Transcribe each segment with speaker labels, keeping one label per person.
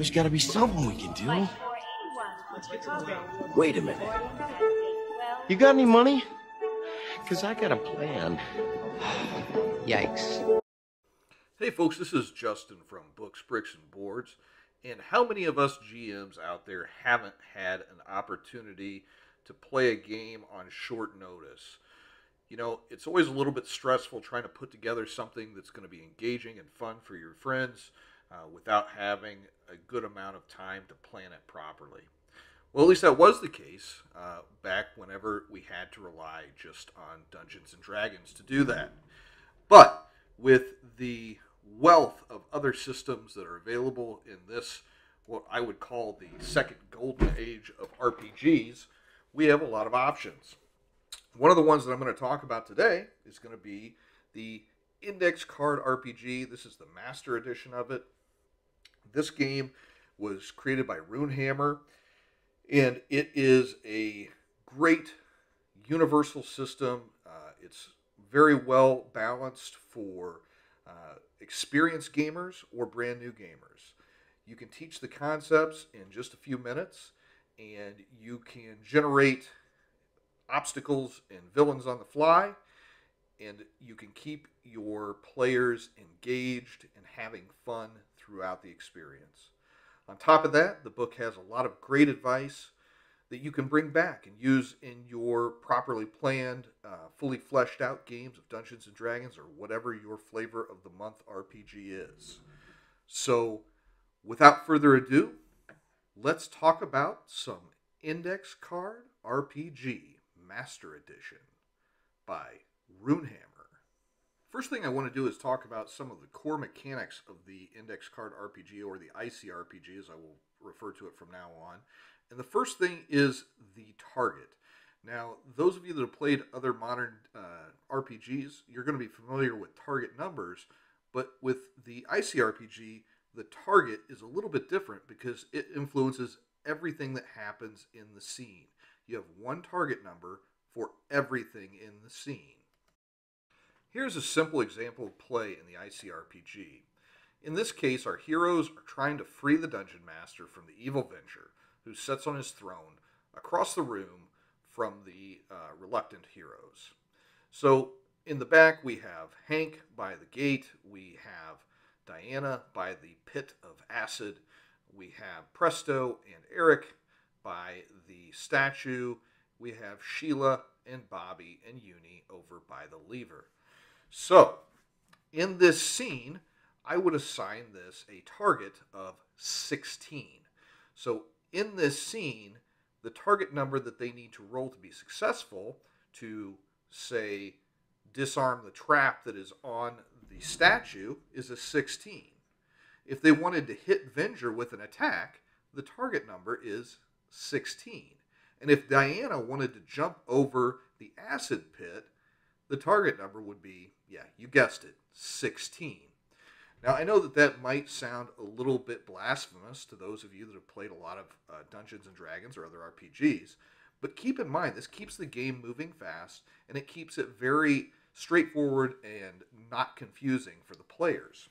Speaker 1: There's got to be something we can do. Wait a minute. You got any money? Because I got a plan.
Speaker 2: Yikes.
Speaker 3: Hey, folks, this is Justin from Books, Bricks, and Boards. And how many of us GMs out there haven't had an opportunity to play a game on short notice? You know, it's always a little bit stressful trying to put together something that's going to be engaging and fun for your friends uh, without having a good amount of time to plan it properly. Well, at least that was the case uh, back whenever we had to rely just on Dungeons and Dragons to do that. But with the wealth of other systems that are available in this, what I would call the second golden age of RPGs, we have a lot of options. One of the ones that I'm going to talk about today is going to be the Index Card RPG. This is the Master Edition of it. This game was created by Runehammer, and it is a great universal system. Uh, it's very well balanced for uh, experienced gamers or brand new gamers. You can teach the concepts in just a few minutes, and you can generate obstacles and villains on the fly, and you can keep your players engaged and having fun throughout the experience. On top of that, the book has a lot of great advice that you can bring back and use in your properly planned, uh, fully fleshed out games of Dungeons and Dragons or whatever your flavor of the month RPG is. So, without further ado, let's talk about some Index Card RPG Master Edition by Runehammer. First thing I want to do is talk about some of the core mechanics of the Index Card RPG or the ICRPG as I will refer to it from now on. And the first thing is the target. Now, those of you that have played other modern uh, RPGs, you're going to be familiar with target numbers, but with the ICRPG, the target is a little bit different because it influences everything that happens in the scene. You have one target number for everything in the scene. Here's a simple example of play in the ICRPG. In this case, our heroes are trying to free the dungeon master from the evil Venger, who sits on his throne across the room from the uh, reluctant heroes. So in the back, we have Hank by the gate, we have Diana by the pit of acid, we have Presto and Eric by the statue, we have Sheila and Bobby and Uni over by the lever. So, in this scene, I would assign this a target of 16. So, in this scene, the target number that they need to roll to be successful to, say, disarm the trap that is on the statue is a 16. If they wanted to hit Venger with an attack, the target number is 16. And if Diana wanted to jump over the acid pit, the target number would be, yeah, you guessed it, 16. Now, I know that that might sound a little bit blasphemous to those of you that have played a lot of uh, Dungeons and Dragons or other RPGs, but keep in mind this keeps the game moving fast and it keeps it very straightforward and not confusing for the players.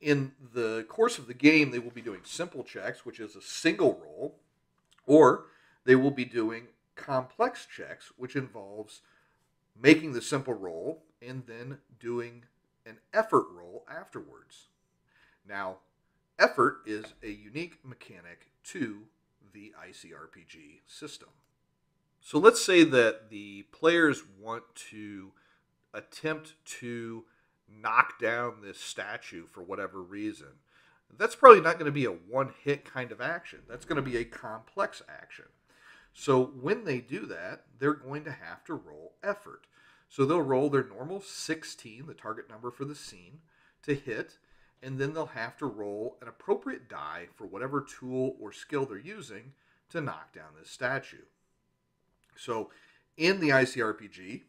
Speaker 3: In the course of the game, they will be doing simple checks, which is a single roll, or they will be doing complex checks, which involves making the simple roll and then doing an effort roll afterwards. Now, effort is a unique mechanic to the ICRPG system. So let's say that the players want to attempt to knock down this statue for whatever reason. That's probably not going to be a one hit kind of action. That's going to be a complex action. So when they do that, they're going to have to roll effort. So they'll roll their normal 16, the target number for the scene, to hit, and then they'll have to roll an appropriate die for whatever tool or skill they're using to knock down this statue. So in the ICRPG,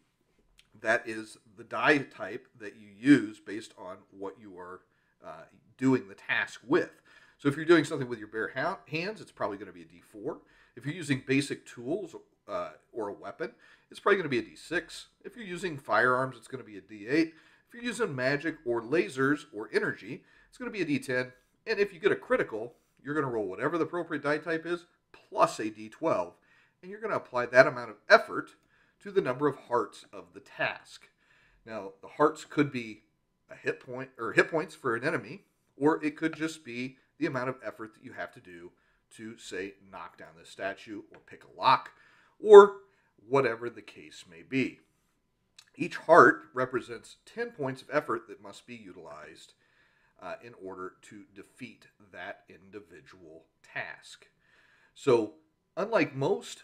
Speaker 3: that is the die type that you use based on what you are uh, doing the task with. So if you're doing something with your bare ha- hands, it's probably going to be a D4. If you're using basic tools uh, or a weapon, it's probably going to be a D6. If you're using firearms, it's going to be a D8. If you're using magic or lasers or energy, it's going to be a D10. And if you get a critical, you're going to roll whatever the appropriate die type is plus a d12, and you're going to apply that amount of effort to the number of hearts of the task. Now, the hearts could be a hit point or hit points for an enemy, or it could just be the amount of effort that you have to do to say knock down this statue or pick a lock or whatever the case may be. Each heart represents 10 points of effort that must be utilized uh, in order to defeat that individual task. So, unlike most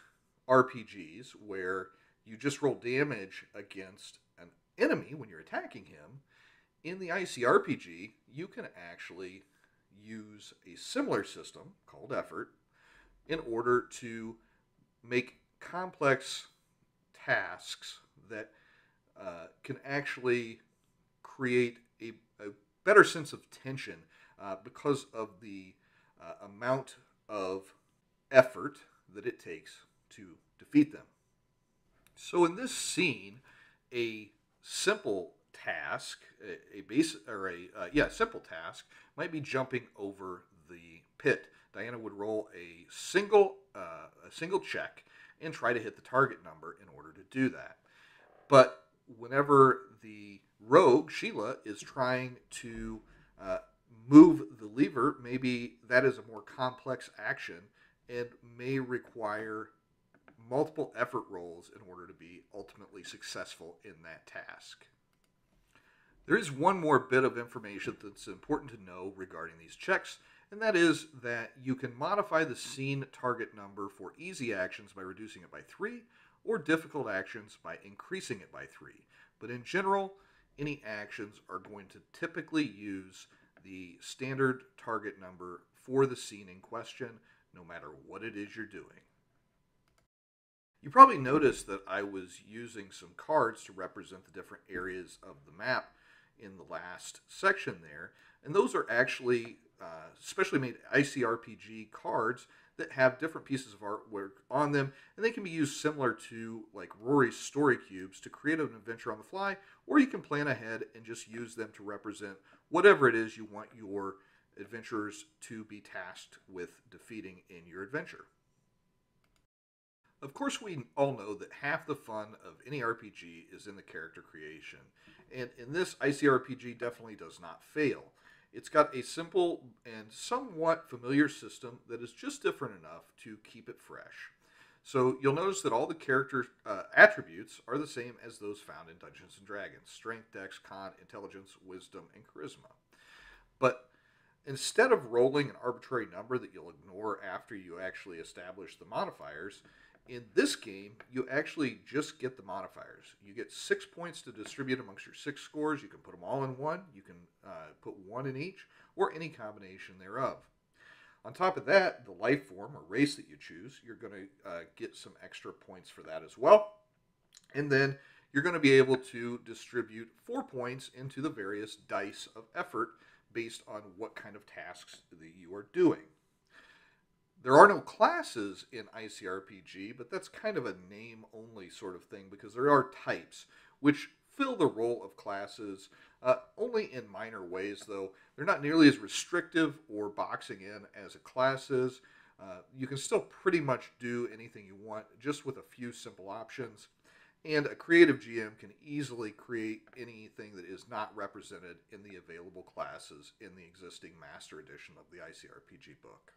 Speaker 3: RPGs where you just roll damage against an enemy when you're attacking him, in the ICRPG, you can actually use a similar system called effort in order to make complex tasks that uh, can actually create a, a, better sense of tension uh, because of the uh, amount of effort that it takes to defeat them. So in this scene, a simple task, a, a base or a uh, yeah simple task, might be jumping over the pit. Diana would roll a single uh, a single check and try to hit the target number in order to do that. But whenever the rogue Sheila is trying to uh, move the lever, maybe that is a more complex action and may require multiple effort rolls in order to be ultimately successful in that task. There is one more bit of information that's important to know regarding these checks, and that is that you can modify the scene target number for easy actions by reducing it by 3, or difficult actions by increasing it by 3. But in general, any actions are going to typically use the standard target number for the scene in question, no matter what it is you're doing. You probably noticed that I was using some cards to represent the different areas of the map in the last section there. And those are actually uh, specially made ICRPG cards that have different pieces of artwork on them, and they can be used similar to like Rory's story cubes to create an adventure on the fly, or you can plan ahead and just use them to represent whatever it is you want your adventurers to be tasked with defeating in your adventure. Of course, we all know that half the fun of any RPG is in the character creation, and in this, ICRPG definitely does not fail. It's got a simple and somewhat familiar system that is just different enough to keep it fresh. So you'll notice that all the character uh, attributes are the same as those found in Dungeons and Dragons strength, dex, con, intelligence, wisdom, and charisma. But instead of rolling an arbitrary number that you'll ignore after you actually establish the modifiers, in this game, you actually just get the modifiers. You get six points to distribute amongst your six scores. You can put them all in one. You can uh, put one in each, or any combination thereof. On top of that, the life form or race that you choose, you're going to uh, get some extra points for that as well. And then you're going to be able to distribute four points into the various dice of effort based on what kind of tasks that you are doing. There are no classes in ICRPG, but that's kind of a name only sort of thing because there are types which fill the role of classes uh, only in minor ways, though. They're not nearly as restrictive or boxing in as a class is. Uh, you can still pretty much do anything you want just with a few simple options. And a creative GM can easily create anything that is not represented in the available classes in the existing Master Edition of the ICRPG book.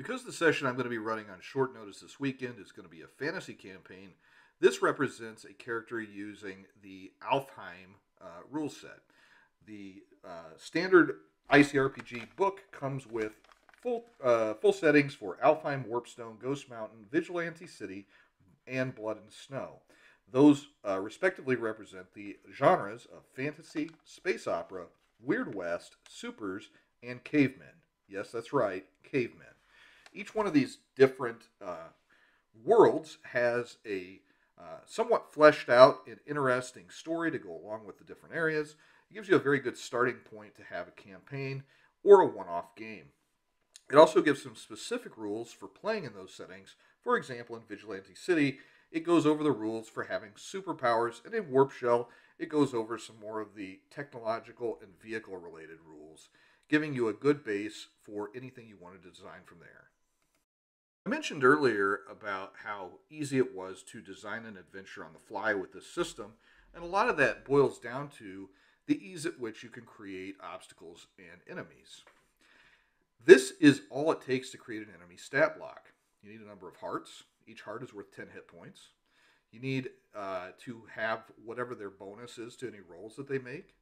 Speaker 3: Because the session I'm going to be running on short notice this weekend is going to be a fantasy campaign, this represents a character using the Alfheim uh, rule set. The uh, standard ICRPG book comes with full uh, full settings for Alfheim, Warp Shell, Ghost Mountain, Vigilante City, and Blood and Snow. Those uh, respectively represent the genres of fantasy, space opera, Weird West, supers, and cavemen. Yes, that's right, cavemen each one of these different uh, worlds has a uh, somewhat fleshed out and interesting story to go along with the different areas. It gives you a very good starting point to have a campaign or a one off game. It also gives some specific rules for playing in those settings. For example, in Vigilante City, it goes over the rules for having superpowers, and in Warp Shell, it goes over some more of the technological and vehicle related rules giving you a good base for anything you want to design from there. I mentioned earlier about how easy it was to design an adventure on the fly with this system, and a lot of that boils down to the ease at which you can create obstacles and enemies. This is all it takes to create an enemy stat block. You need a number of hearts. Each heart is worth 10 hit points. You need uh, to have whatever their bonus is to any rolls that they make.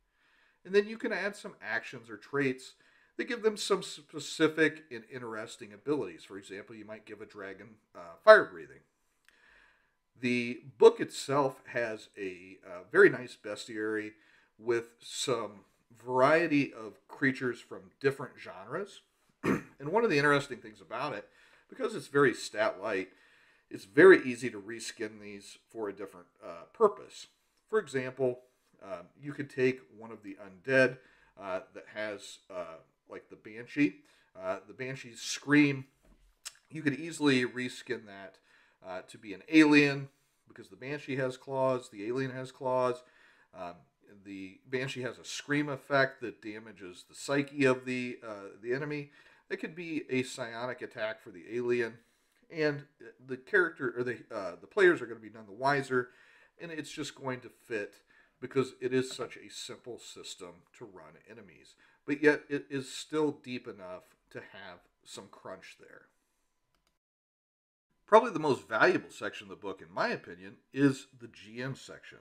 Speaker 3: And then you can add some actions or traits that give them some specific and interesting abilities. For example, you might give a dragon uh, fire breathing. The book itself has a uh, very nice bestiary with some variety of creatures from different genres. and one of the interesting things about it, because it's very stat light, it's very easy to reskin these for a different uh, purpose. For example, uh, you could take one of the undead uh, that has, uh, like the Banshee. Uh, the Banshee's scream, you could easily reskin that uh, to be an alien because the Banshee has claws, the alien has claws. Um, the Banshee has a scream effect that damages the psyche of the uh, the enemy. It could be a psionic attack for the alien, and the character or the uh, the players are going to be none the wiser, and it's just going to fit because it is such a simple system to run enemies, but yet it is still deep enough to have some crunch there. Probably the most valuable section of the book, in my opinion, is the GM section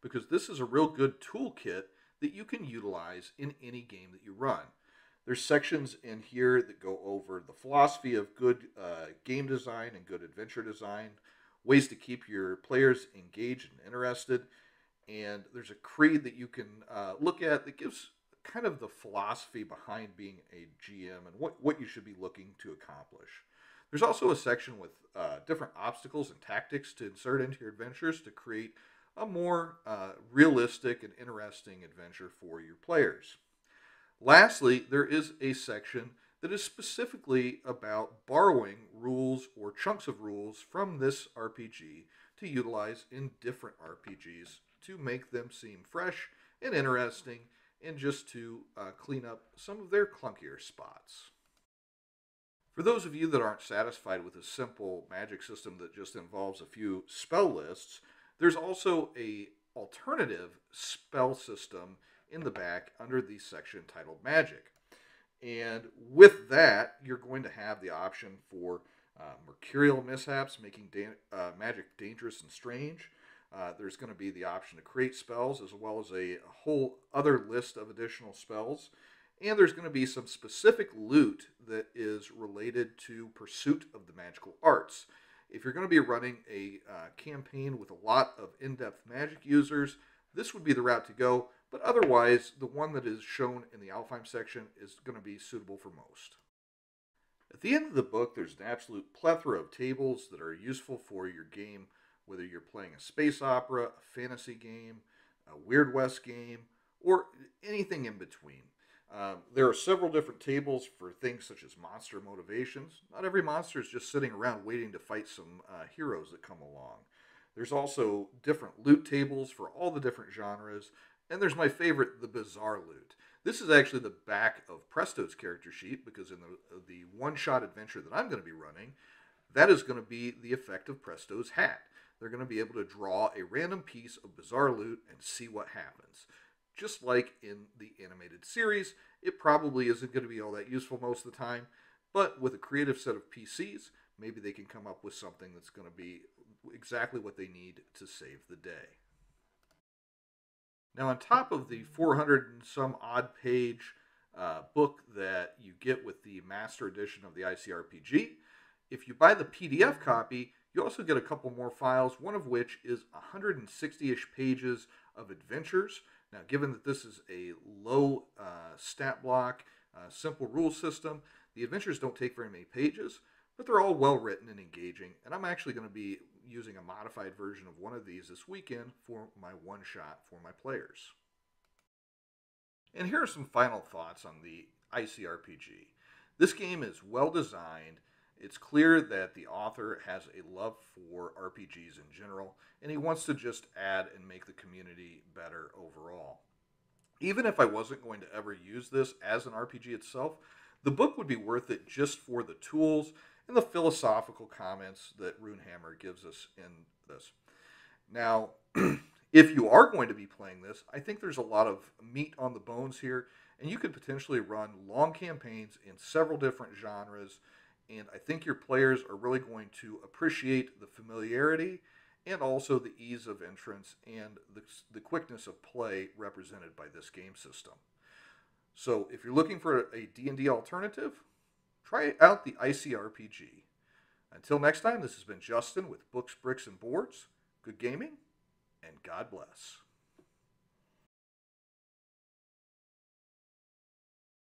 Speaker 3: because this is a real good toolkit that you can utilize in any game that you run. There's sections in here that go over the philosophy of good uh, game design and good adventure design, ways to keep your players engaged and interested, and there's a creed that you can uh, look at that gives kind of the philosophy behind being a GM and what, what you should be looking to accomplish. There's also a section with uh, different obstacles and tactics to insert into your adventures to create a more uh, realistic and interesting adventure for your players. Lastly, there is a section that is specifically about borrowing rules or chunks of rules from this RPG to utilize in different RPGs to make them seem fresh and interesting and just to uh, clean up some of their clunkier spots. For those of you that aren't satisfied with a simple magic system that just involves a few spell lists, there's also a alternative spell system in the back under the section titled Magic. And with that, you're going to have the option for uh, mercurial mishaps, making da- uh, magic dangerous and strange. Uh, there's going to be the option to create spells as well as a, whole other list of additional spells. And there's going to be some specific loot that is related to pursuit of the magical arts. If you're going to be running a uh, campaign with a lot of in-depth magic users, this would be the route to go. But otherwise, the one that is shown in the Alfheim section is going to be suitable for most. At the end of the book, there's an absolute plethora of tables that are useful for your game, whether you're playing a space opera, a fantasy game, a Weird West game, or anything in between. Um, there are several different tables for things such as monster motivations. Not every monster is just sitting around waiting to fight some uh, heroes that come along. There's also different loot tables for all the different genres, and there's my favorite, the bizarre loot. This is actually the back of Presto's character sheet because in the, the one-shot adventure that I'm going to be running, that is going to be the effect of Presto's hat. They're going to be able to draw a random piece of bizarre loot and see what happens just like in the animated series. It probably isn't going to be all that useful most of the time, but with a creative set of PCs, maybe they can come up with something that's going to be exactly what they need to save the day. Now, on top of the 400 and some odd page uh, book that you get with the master edition of the ICRPG, if you buy the PDF copy, you also get a couple more files, one of which is 160 ish pages of adventures now, given that this is a low uh, stat block, uh, simple rule system, the adventures don't take very many pages, but they're all well written and engaging. And I'm actually going to be using a modified version of one of these this weekend for my one shot for my players. And here are some final thoughts on the ICRPG. This game is well designed it's clear that the author has a love for RPGs in general, and he wants to just add and make the community better overall. Even if I wasn't going to ever use this as an RPG itself, the book would be worth it just for the tools and the philosophical comments that Runehammer gives us in this. Now, if you are going to be playing this, I think there's a lot of meat on the bones here, and you could potentially run long campaigns in several different genres. And I think your players are really going to appreciate the familiarity and also the ease of entrance and the, the quickness of play represented by this game system. So if you're looking for a D&D alternative, try out the ICRPG. Until next time, this has been Justin with Books, Bricks, and Boards. Good gaming, and God bless.